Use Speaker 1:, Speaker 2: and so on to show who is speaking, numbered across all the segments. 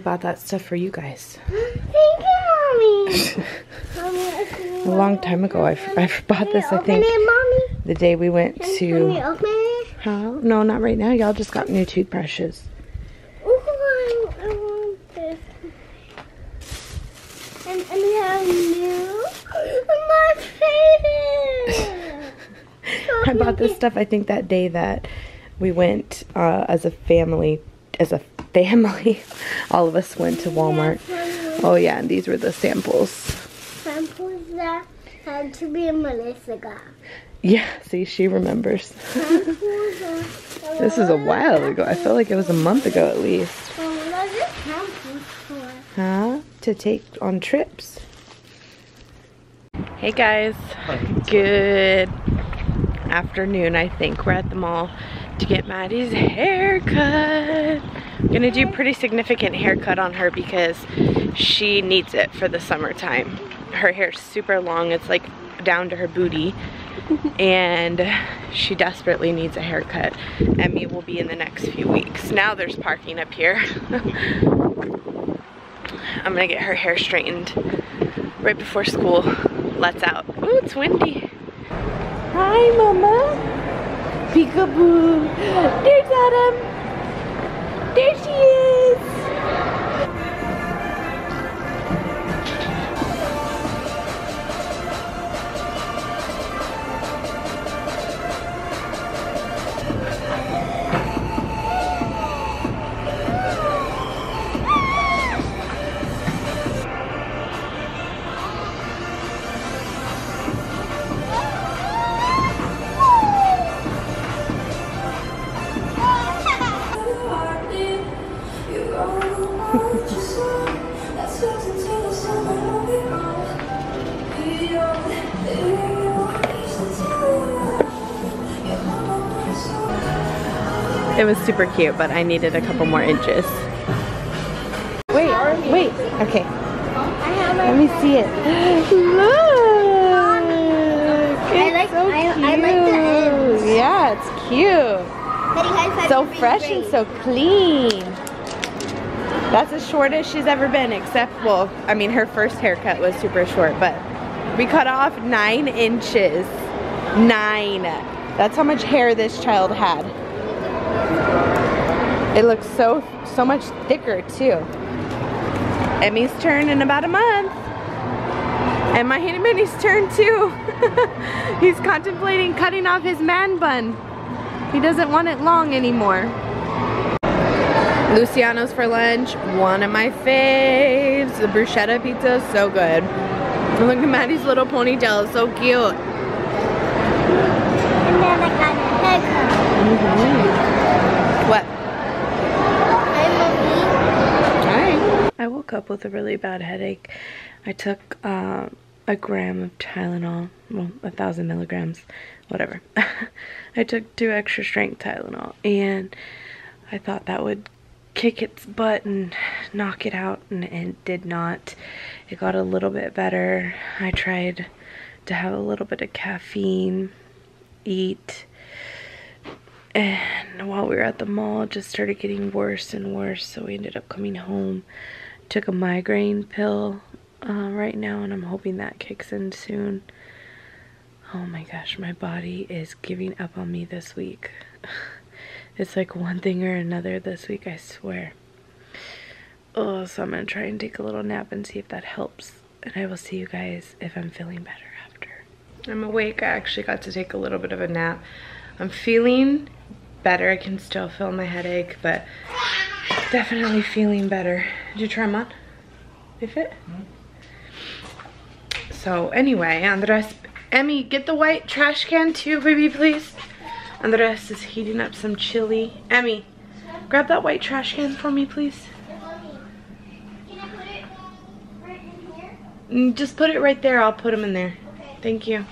Speaker 1: bought that stuff for you guys.
Speaker 2: Thank you, mommy.
Speaker 1: A long time ago, I, I bought this, I think,
Speaker 2: it,
Speaker 1: the day we went
Speaker 2: Can we
Speaker 1: to...
Speaker 2: open it?
Speaker 1: Huh? No, not right now. Y'all just got new toothbrushes.
Speaker 2: Ooh, I, I. And, and we have new. My favorite.
Speaker 1: I bought this stuff, I think, that day that we went uh, as a family, as a family, all of us went to Walmart. Oh yeah, and these were the samples.
Speaker 2: Samples that had to be Melissa got.
Speaker 1: Yeah, see, she remembers. This is a while ago. I feel like it was a month ago at least.
Speaker 2: What are the samples for?
Speaker 1: Huh? To take on trips. Hey guys. Good afternoon, I think. We're at the mall to get Maddie's haircut. Gonna do pretty significant haircut on her because she needs it for the summertime. Her hair's super long. It's like down to her booty. and she desperately needs a haircut. Emmy will be in the next few weeks. Now there's parking up here. I'm gonna get her hair straightened right before school lets out. Oh, it's windy. Hi, Mama. Peekaboo. There's Adam. There she is. It was super cute, but I needed a couple more inches. Wait, wait. Okay, let me see it. Look!
Speaker 2: I
Speaker 1: It's
Speaker 2: like-
Speaker 1: so cute.
Speaker 2: I like the ends.
Speaker 1: Yeah, it's cute.
Speaker 2: But you guys have
Speaker 1: So fresh and so clean. That's the shortest she's ever been, except, well, I mean, her first haircut was super short, but we cut off nine inches. Nine. That's how much hair this child had. It looks so, so much thicker, too. Emmy's turn in about a month. And my Handy Manny's turn, too. He's contemplating cutting off his man bun. He doesn't want it long anymore. Luciano's for lunch, one of my faves. The bruschetta pizza is so good. Look at Maddie's little ponytail, it's so cute.
Speaker 2: And then I got a haircut. Mm-hmm.
Speaker 1: What?
Speaker 2: Hi, mommy.
Speaker 1: Hi. I woke up with a really bad headache. I took uh, a gram of Tylenol, well, a thousand milligrams, whatever. I took two extra strength Tylenol, and I thought that would kick its butt and knock it out, and it did not. It got a little bit better. I tried to have a little bit of caffeine, eat, and while we were at the mall, it just started getting worse and worse. So we ended up coming home. Took a migraine pill uh, right now, and I'm hoping that kicks in soon. Oh my gosh, my body is giving up on me this week. It's like one thing or another this week, I swear. Oh, so I'm gonna try and take a little nap and see if that helps. And I will see you guys if I'm feeling better after. I'm awake. I actually got to take a little bit of a nap. I'm feeling better. I can still feel my headache, but definitely feeling better. Did you try them on? They fit? So anyway, Andres, Emmy, get the white trash can too, baby, please. Andres is heating up some chili. Emmy, grab that white trash can for me, please. Mm, Just put it right there. I'll put them in there. Thank you.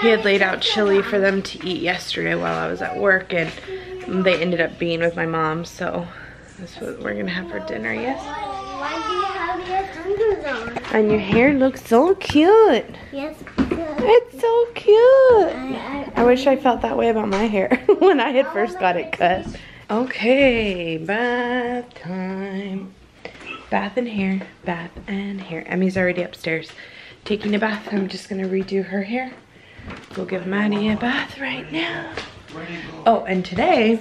Speaker 1: He had laid out chili for them to eat yesterday while I was at work, and they ended up being with my mom, so that's what we're gonna have for dinner, yes?
Speaker 2: Why do you have your unders on?
Speaker 1: And your hair looks so cute.
Speaker 2: Yes,
Speaker 1: It's so cute.
Speaker 2: I,
Speaker 1: I wish I felt that way about my hair when I had first got it cut. Okay, bath time. bath and hair, bath and hair. Emmy's already upstairs taking a bath. I'm just gonna redo her hair. Go give Maddie a bath right now. Oh, and today,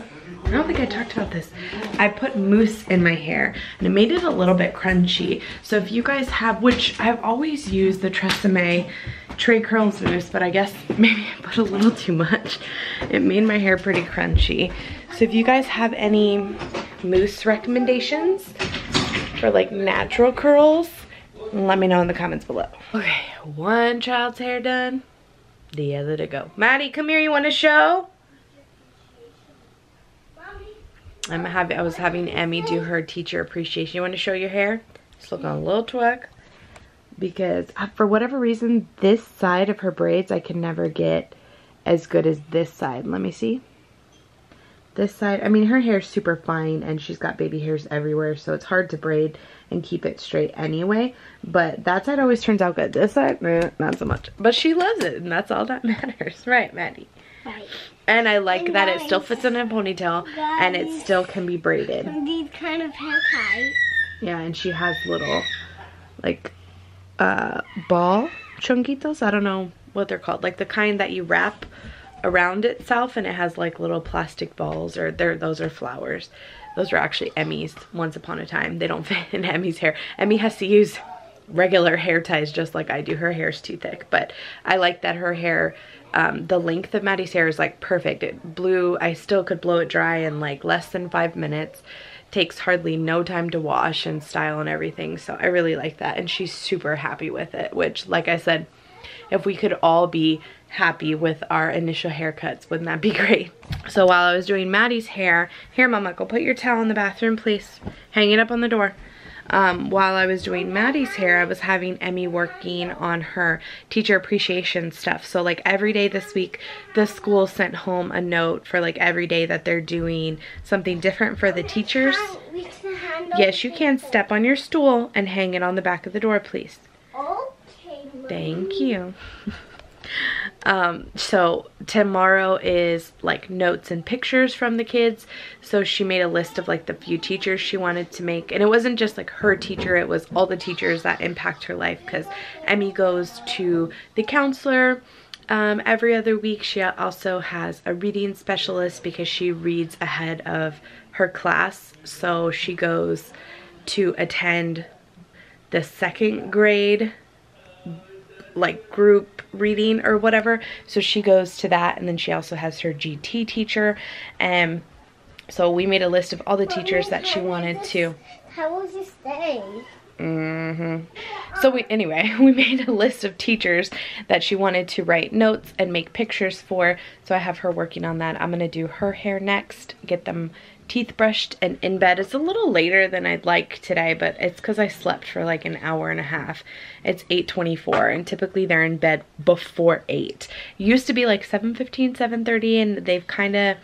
Speaker 1: I don't think I talked about this. I put mousse in my hair and it made it a little bit crunchy. So if you guys have, which I've always used the Tresemme Trey Curls mousse, but I guess maybe I put a little too much. It made my hair pretty crunchy. So if you guys have any mousse recommendations for like natural curls, let me know in the comments below. Okay, one child's hair done, the other to go. Maddie, come here, you want to show? I'm having, I was having Emmy do her teacher appreciation. You want to show your hair? Just looking a little twerk. Because uh, for whatever reason, this side of her braids I can never get as good as this side. Let me see. This side, I mean, her hair's super fine and she's got baby hairs everywhere, so it's hard to braid and keep it straight anyway. But that side always turns out good. This side, eh, not so much. But she loves it, and that's all that matters. Right, Maddie?
Speaker 2: Right.
Speaker 1: And I like
Speaker 2: And
Speaker 1: that it still fits in a ponytail and it still can be braided.
Speaker 2: These kind of hair ties.
Speaker 1: Yeah, and she has little, like, uh, ball chunquitos. I don't know what they're called. Like the kind that you wrap around itself and it has like little plastic balls or they're, those are flowers. Those are actually Emmy's once upon a time. They don't fit in Emmy's hair. Emmy has to use regular hair ties just like I do. Her hair's too thick, but I like that her hair, um, the length of Maddie's hair is like perfect. It blew, I still could blow it dry in like less than five minutes. Takes hardly no time to wash and style and everything. So I really like that. And she's super happy with it, which like I said, if we could all be happy with our initial haircuts, wouldn't that be great? So while I was doing Maddie's hair, here mama, go put your towel in the bathroom, please. Hang it up on the door. Um, while I was doing Maddie's hair, I was having Emmy working on her teacher appreciation stuff. So like every day this week, the school sent home a note for like every day that they're doing something different for the teachers.
Speaker 2: We can handle
Speaker 1: Yes, you can step on your stool and hang it on the back of the door, please.
Speaker 2: Okay.
Speaker 1: Thank you. um, so tomorrow is like notes and pictures from the kids. So she made a list of like the few teachers she wanted to make. And it wasn't just like her teacher, it was all the teachers that impact her life because Emmy goes to the counselor. Um, every other week she also has a reading specialist because she reads ahead of her class. So she goes to attend the second grade like group reading or whatever. So she goes to that and then she also has her GT teacher. And so we made a list of all the teachers that she wanted to.
Speaker 2: How was this day?
Speaker 1: hmm So we anyway, we made a list of teachers that she wanted to write notes and make pictures for. So I have her working on that. I'm gonna do her hair next, get them teeth brushed and in bed. It's a little later than I'd like today, but it's because I slept for like an hour and a half. It's 8.24 and typically they're in bed before 8. Used to be like 7.15, 7.30 and they've kind of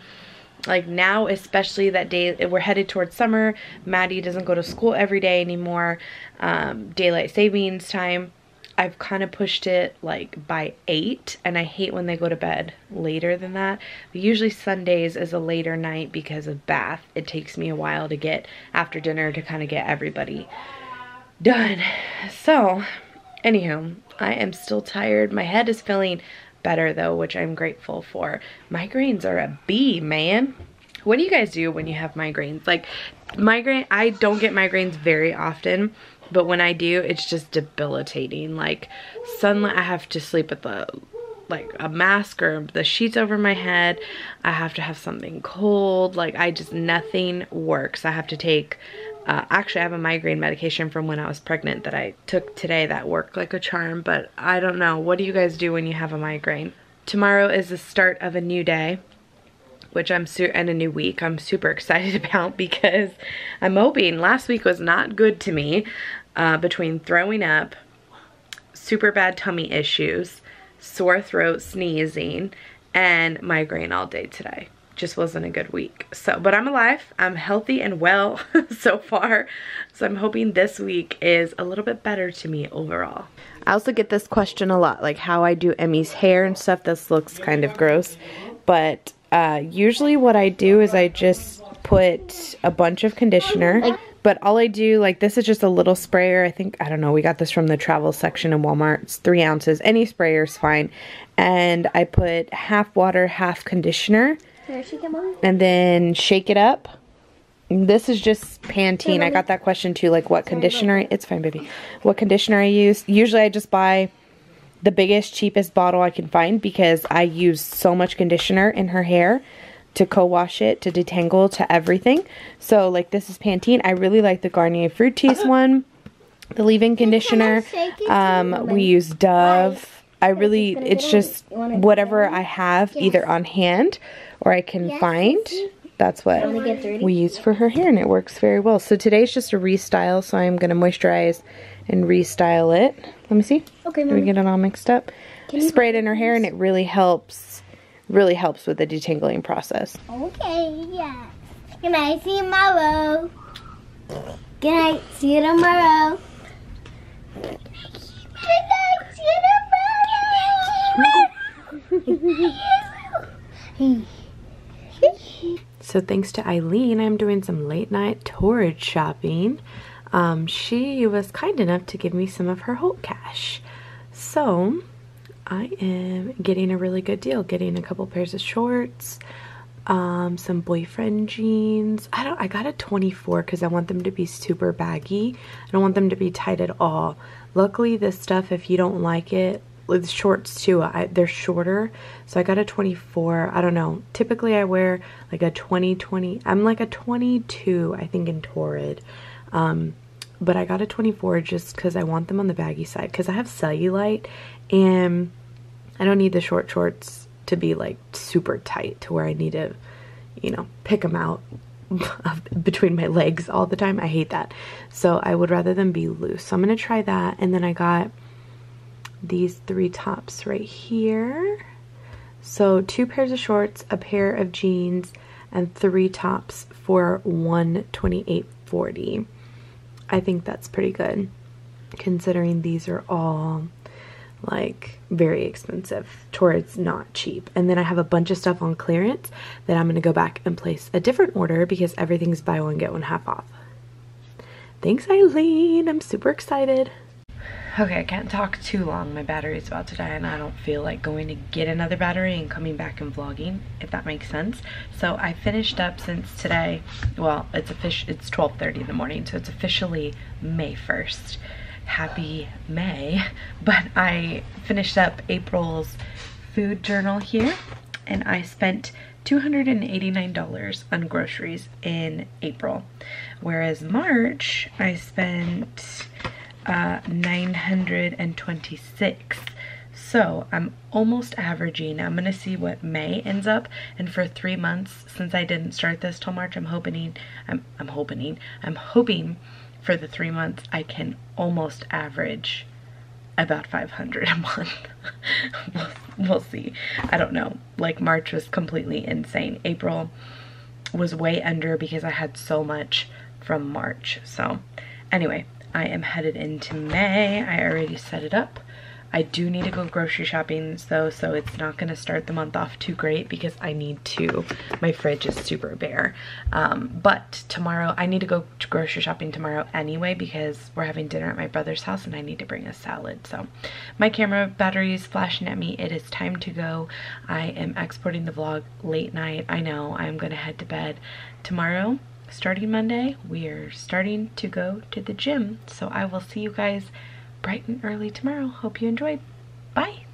Speaker 1: like now especially that day we're headed towards summer maddie doesn't go to school every day anymore um, daylight savings time i've kind of pushed it like by eight and i hate when they go to bed later than that. But usually sundays is a later night because of bath. It takes me a while to get after dinner to kind of get everybody done. So anywho i am still tired. My head is feeling better though which i'm grateful for. Migraines are a b man. What do you guys do when you have migraines? Like migraine i don't get migraines very often but when i do it's just debilitating. Like suddenly i have to sleep with the like a mask or the sheets over my head. I have to have something cold. Like i just nothing works. I have to take uh, actually, I have a migraine medication from when I was pregnant that I took today that worked like a charm, but I don't know. What do you guys do when you have a migraine? Tomorrow is the start of a new day, which I'm su- and a new week. I'm super excited about because I'm hoping last week was not good to me uh, between throwing up, super bad tummy issues, sore throat, sneezing, and migraine all day today just wasn't a good week. So, but I'm alive. I'm healthy and well so far. So I'm hoping this week is a little bit better to me overall. I also get this question a lot, like how I do Emmy's hair and stuff. This looks kind of gross. But uh, usually what I do is I just put a bunch of conditioner. But all I do, like this is just a little sprayer. I think, I don't know, we got this from the travel section in Walmart. It's three ounces. Any sprayer is fine. And I put half water, half conditioner.
Speaker 2: Here she come on.
Speaker 1: And then shake it up. This is just Pantene. I got that question too, like what conditioner. It's fine, baby. What conditioner I use. Usually I just buy the biggest, cheapest bottle I can find because I use so much conditioner in her hair to co-wash it, to detangle, to everything. So like this is Pantene. I really like the Garnier Fructis one. The leave-in conditioner. Um, we use Dove. I really, it's
Speaker 2: get on it.
Speaker 1: just
Speaker 2: You wanna get
Speaker 1: whatever? I have either on hand or I can find. That's what
Speaker 2: Wanna get dirty?
Speaker 1: we use for her hair and it works very well. So today's just a restyle, so I'm going to moisturize and restyle it. Let me see.
Speaker 2: Okay,
Speaker 1: Did we get it all mixed up? Spray it in her hair and it really helps, really helps with the detangling process.
Speaker 2: Okay, yeah. Good night, see you tomorrow. Good night, see you tomorrow. Good night, see you tomorrow.
Speaker 1: So thanks to Eileen, I'm doing some late night Torrid shopping. Um, she was kind enough to give me some of her Holt cash. So I am getting a really good deal, getting a couple pairs of shorts, um, some boyfriend jeans. I don't I got a 24 because I want them to be super baggy. I don't want them to be tight at all. Luckily this stuff, if you don't like it, with shorts too, I, they're shorter. So I got a 24. I don't know. Typically I wear like a 20, 20. I'm like a 22, I think, in Torrid. Um, but I got a 24 just because I want them on the baggy side because I have cellulite and I don't need the short shorts to be like super tight to where I need to, you know, pick them out between my legs all the time. I hate that. So I would rather them be loose. So I'm going to try that. And then I got these three tops right here. So two pairs of shorts, a pair of jeans, and three tops for 128.40. I think that's pretty good considering these are all like very expensive Torrid's not cheap. And then i have a bunch of stuff on clearance that i'm to go back and place a different order because everything's buy one get one half off. Thanks eileen. I'm super excited okay i can't talk too long. My battery's about to die and i don't feel like going to get another battery and coming back and vlogging if that makes sense. So i finished up since today well it's official it's 12:30 in the morning so it's officially may 1st happy May, but I finished up April's food journal here and I spent $289 on groceries in April, whereas March I spent uh, 926 so I'm almost averaging. I'm gonna see what May ends up. And for three months, since I didn't start this till March, I'm hoping, I'm, I'm hoping, I'm hoping for the three months I can almost average about 500 a month. we'll, we'll see. I don't know. Like March was completely insane. April was way under because I had so much from March. So anyway, I am headed into May. I already set it up. I do need to go grocery shopping though, so it's not going to start the month off too great because I need to. My fridge is super bare. Um, but tomorrow, I need to go to grocery shopping tomorrow anyway because we're having dinner at my brother's house and I need to bring a salad. So my camera battery is flashing at me. It is time to go. I am exporting the vlog late night. I know I'm going to head to bed tomorrow. Starting Monday, we are starting to go to the gym. So I will see you guys bright and early tomorrow. Hope you enjoyed. Bye.